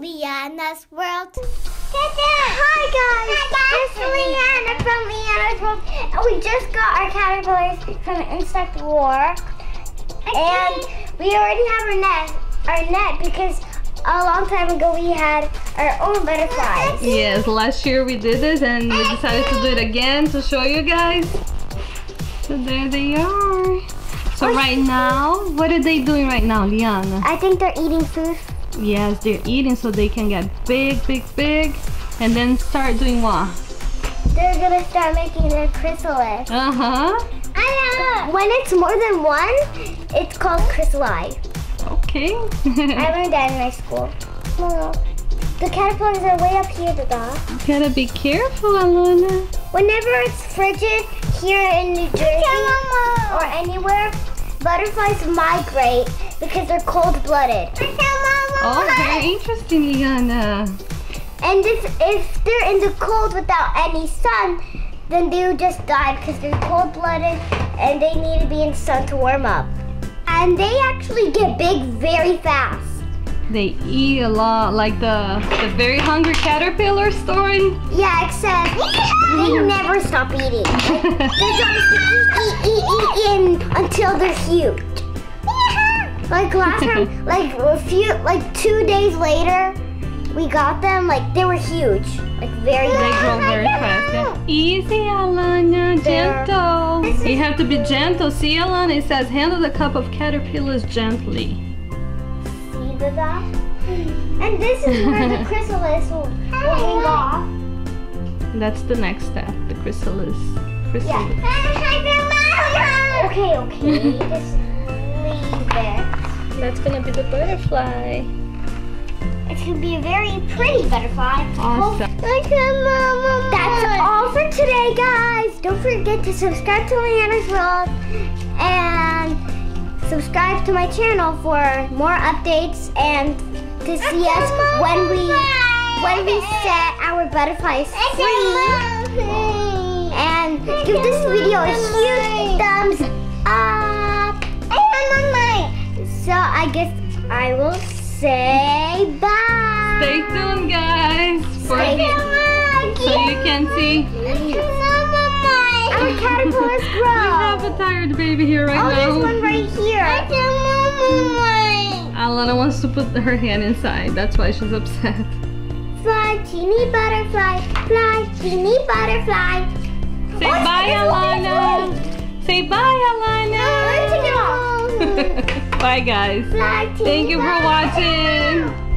Leanna's World. Hi guys, it's Leanna from Leanna's World, and we just got our caterpillars from Insect Lore, and we already have our net, our net because a long time ago we had our own butterflies. Yes, last year we did it and we decided to do it again to show you guys. So there they are. So right now, what are they doing right now, Leanna? I think they're eating food. Yes, they're eating so they can get big, big, big. And then start doing what? They're gonna start making their chrysalis. Uh-huh. I know! When it's more than one, it's called chrysalis. Okay. I learned that in high school. No, the caterpillars are way up here, Dada. You gotta be careful, Alana. Whenever it's frigid here in New Jersey or anywhere, butterflies migrate because they're cold-blooded. Oh, very interesting, Leanna. And if, if they're in the cold without any sun, then they would just die because they're cold-blooded and they need to be in sun to warm up. And they actually get big very fast. They eat a lot, like the the very hungry caterpillar story. Yeah, except they never stop eating. They just eat, eat, eat, eat, in until they're huge. Like last time, like a few, like two days later, we got them. Like they were huge, like very. They grow very fast. Yeah. Easy, Alana, gentle. You have to be gentle. See, Alana, it says handle the cup of caterpillars gently. See the that? And this is where the chrysalis will, hang off. That's the next step, the chrysalis. chrysalis. Yeah. Okay, okay. Just leave. That's gonna be the butterfly. It can be a very pretty butterfly. Awesome. That's all for today, guys. Don't forget to subscribe to Leanna's World and subscribe to my channel for more updates and to see us when we when we set our butterflies free. And give this video a huge I guess I will say bye. Stay tuned, guys. For Stay the- so you can see. Our caterpillars We have a tired baby here right Oh, now. Oh, there's one right here. Alana wants to put her hand inside. That's why she's upset. Fly, teeny butterfly, fly, teeny butterfly. Say Oh, bye, Alana. Say bye, Let's Alana. Bye, guys. Thank you for watching.